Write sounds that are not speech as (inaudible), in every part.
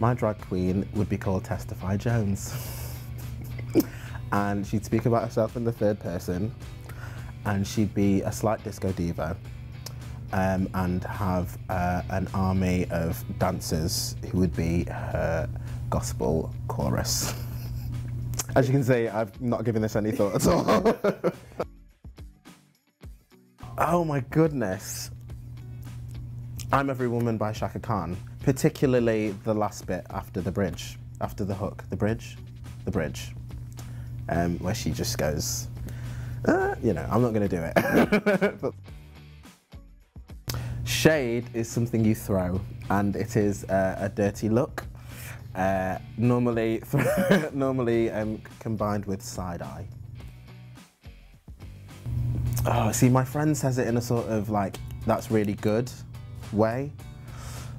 my drag queen would be called Testify Jones. (laughs) and she'd speak about herself in the third person, and she'd be a slight disco diva. Um, and have uh, an army of dancers who would be her gospel chorus. (laughs) As you can see, I've not given this any thought at all. (laughs) oh my goodness. I'm Every Woman by Chaka Khan, particularly the last bit after the bridge, after the hook. The bridge? The bridge. Um, where she just goes, uh, you know, I'm not going to do it. (laughs) but shade is something you throw, and it is uh, a dirty look. Uh, normally, (laughs) normally um, combined with side eye. Oh, see, my friend says it in a sort of like, that's really good way.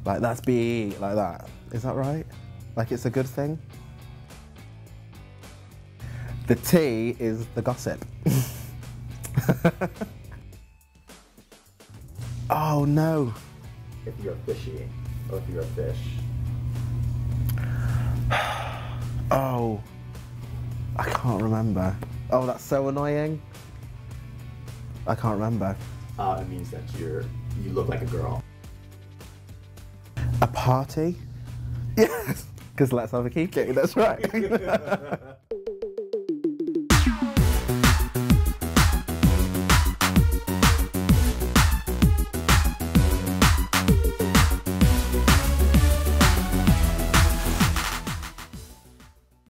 Like, that's BE, like that. Is that right? Like, it's a good thing? The T is the gossip. (laughs) oh no. If you're fishy, or if you're a fish. (sighs) Oh, I can't remember. Oh, that's so annoying. I can't remember. Uh, it means that you're you look like a girl. A party? Yes, (laughs) because let's have a kiki. That's right. (laughs) (laughs)